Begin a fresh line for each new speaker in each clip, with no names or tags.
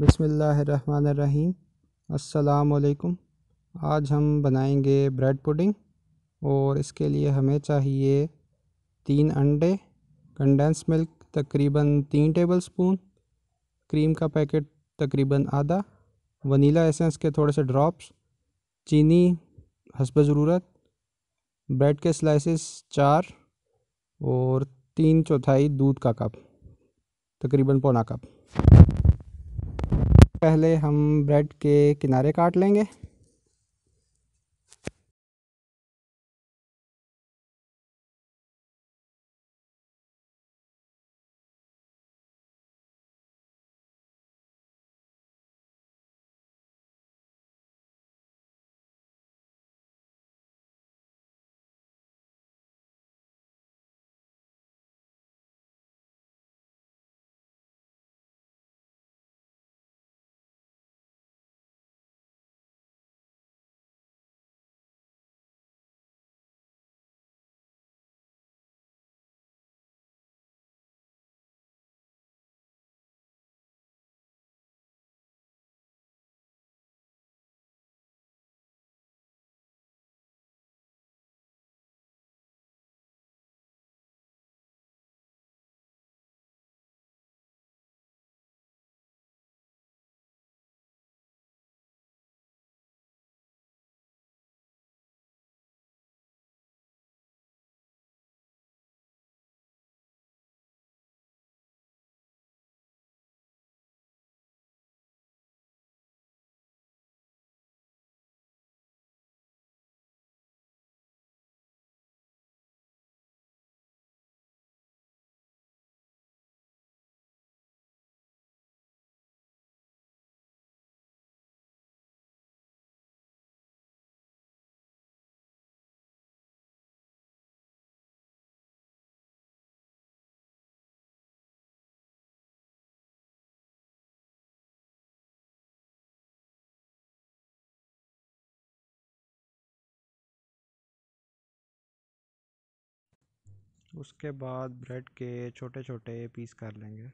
बिसमीम् असलकुम आज हम बनाएँगे ब्रेड पुडिंग और इसके लिए हमें चाहिए तीन अंडे कंडेंस मिल्क तकरीबन तीन टेबलस्पून क्रीम का पैकेट तकरीबन आधा वनीला एसेंस के थोड़े से ड्रॉप्स चीनी, हसब ज़रूरत ब्रेड के स्लाइसेस चार और तीन चौथाई दूध का कप तकरीबन पौना कप पहले हम ब्रेड के किनारे काट लेंगे। उसके बाद ब्रेड के छोटे छोटे पीस कर लेंगे।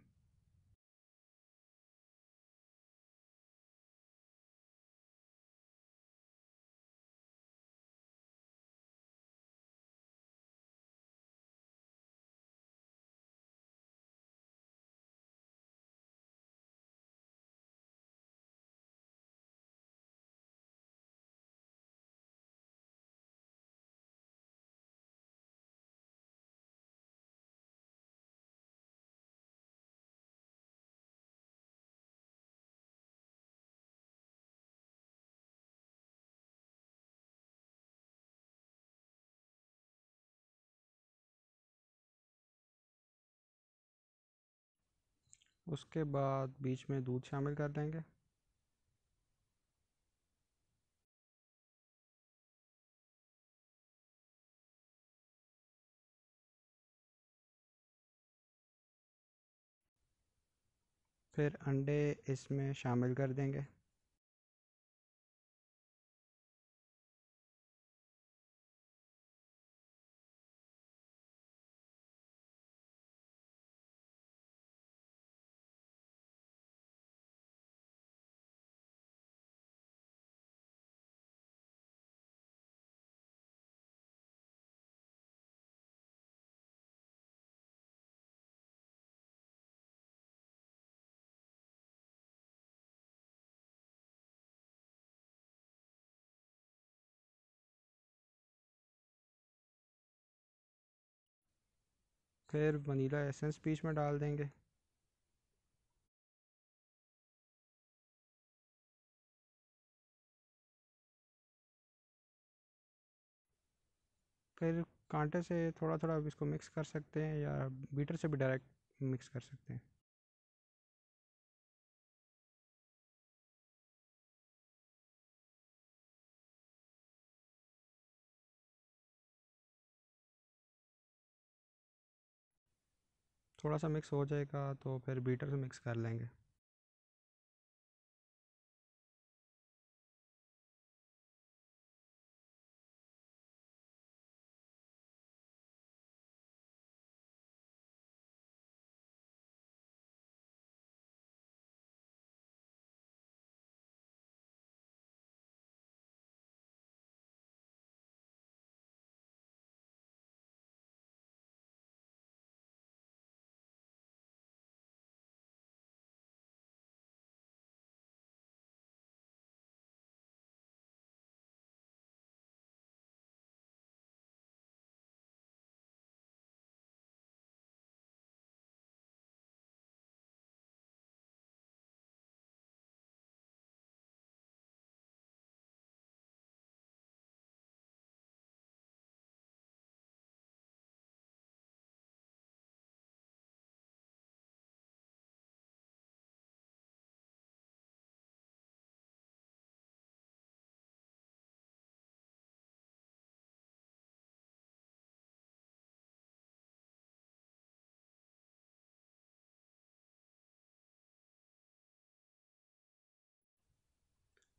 उसके बाद बीच में दूध शामिल कर देंगे। फिर अंडे इसमें शामिल कर देंगे। फिर वनीला एसेंस बीच में डाल देंगे। फिर कांटे से थोड़ा थोड़ा इसको मिक्स कर सकते हैं या बीटर से भी डायरेक्ट मिक्स कर सकते हैं। थोड़ा सा मिक्स हो जाएगा तो फिर बीटर से मिक्स कर लेंगे।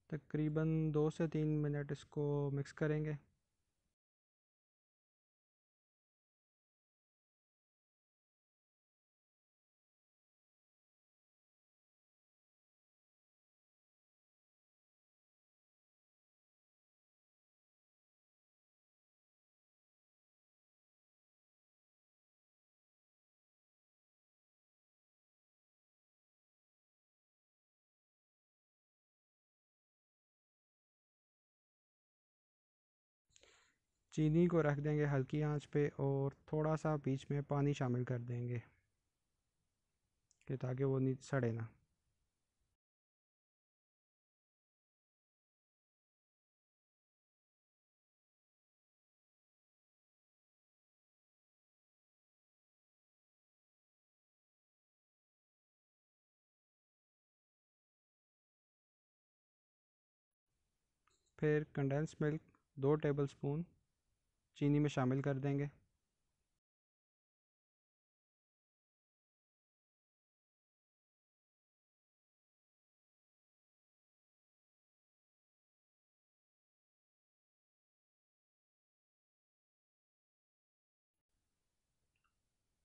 तकरीबन दो से तीन मिनट इसको मिक्स करेंगे। चीनी को रख देंगे हल्की आँच पे और थोड़ा सा बीच में पानी शामिल कर देंगे कि ताकि वो नहीं सड़े ना। फिर कंडेंस मिल्क दो टेबलस्पून चीनी में शामिल कर देंगे।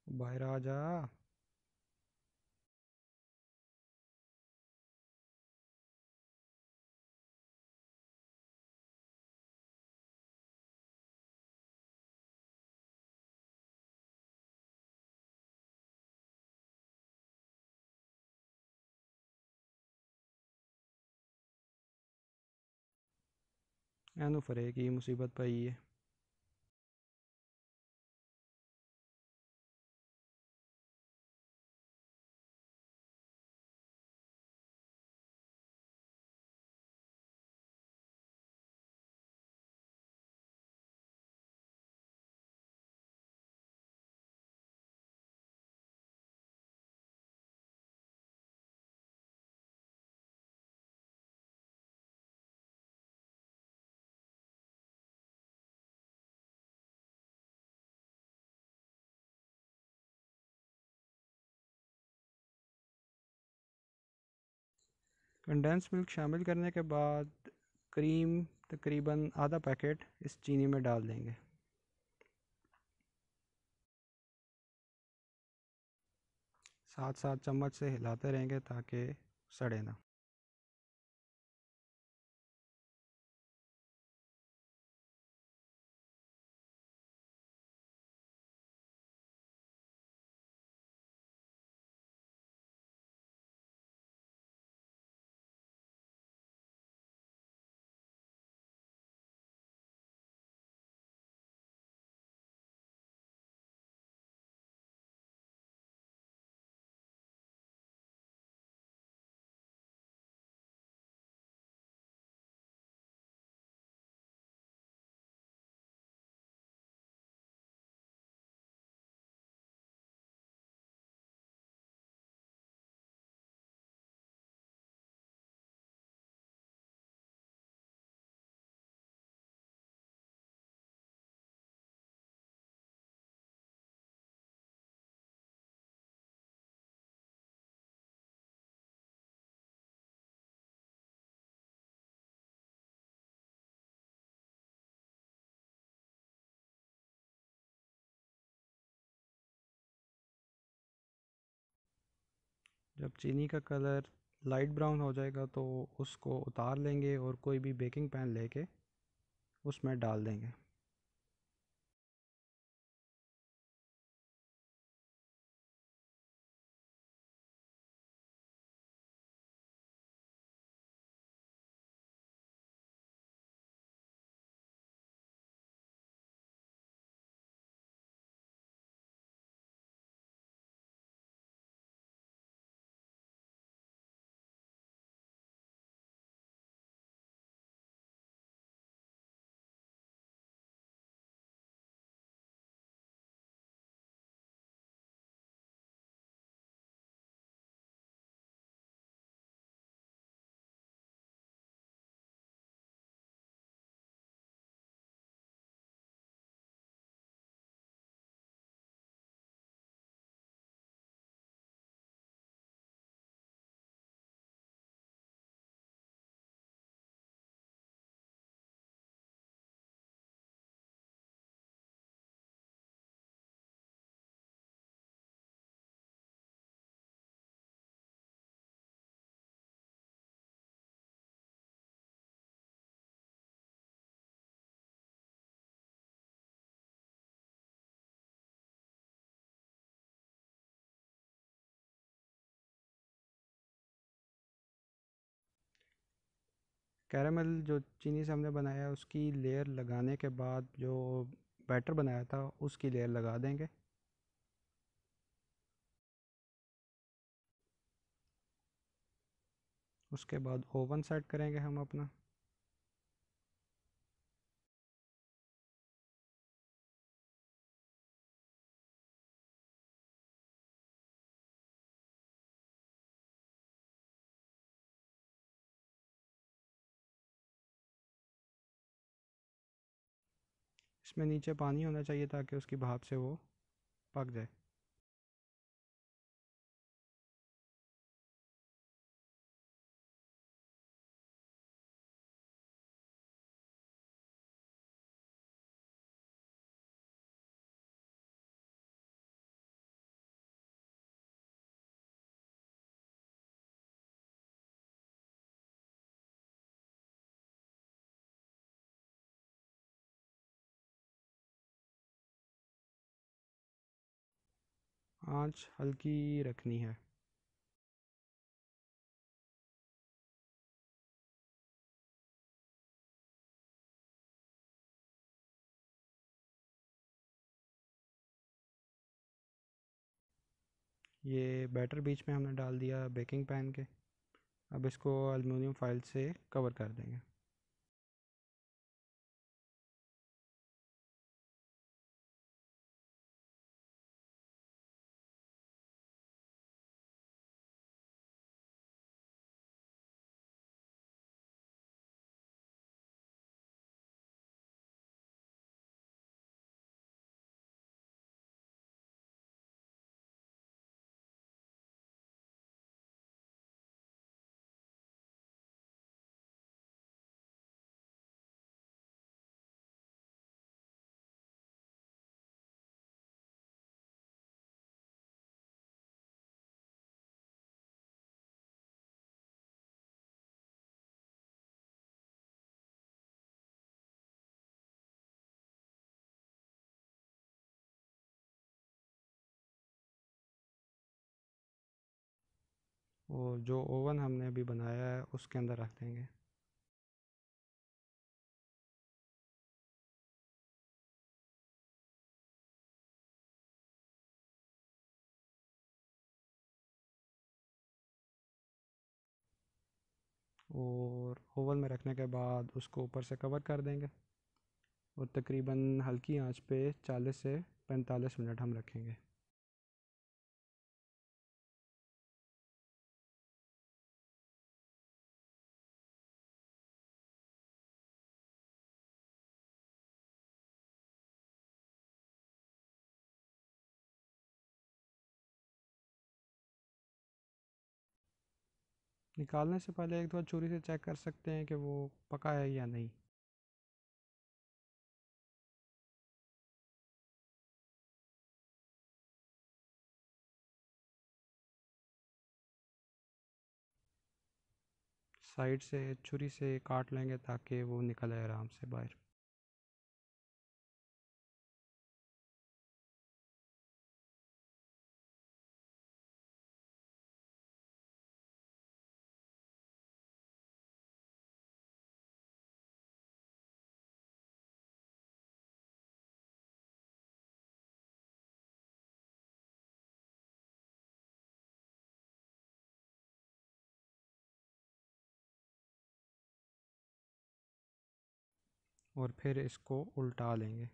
बाहर आ जा एनु फरे की मुसीबत पाई है। कंडेंस मिल्क शामिल करने के बाद क्रीम, तकरीबन आधा पैकेट इस चीनी में डाल देंगे। साथ साथ चम्मच से हिलाते रहेंगे ताकि सड़े ना। जब चीनी का कलर लाइट ब्राउन हो जाएगा तो उसको उतार लेंगे और कोई भी बेकिंग पैन लेके उसमें डाल देंगे। कैरामल जो चीनी से हमने बनाया, उसकी लेयर लगाने के बाद जो बैटर बनाया था, उसकी लेयर लगा देंगे। उसके बाद ओवन सेट करेंगे हम अपना। इसमें नीचे पानी होना चाहिए ताकि उसकी भाप से वो पक जाए। आँच हल्की रखनी है। ये बैटर बीच में हमने डाल दिया बेकिंग पैन के। अब इसको एलुमिनियम फ़ाइल से कवर कर देंगे। और जो ओवन हमने अभी बनाया है, उसके अंदर रख देंगे। और ओवन में रखने के बाद उसको ऊपर से कवर कर देंगे। और तकरीबन हल्की आँच पे 40 से 45 मिनट हम रखेंगे। निकालने से पहले एक दो छुरी से चेक कर सकते हैं कि वो पका है या नहीं। साइड से, छुरी से काट लेंगे ताकि वो निकले आराम से बाहर। और फिर इसको उल्टा लेंगे।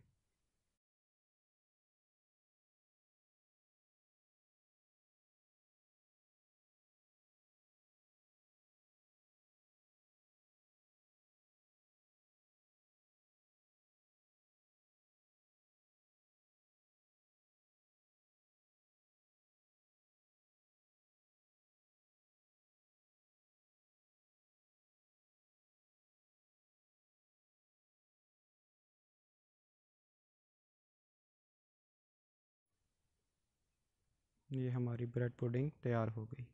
ये हमारी ब्रेड पुडिंग तैयार हो गई।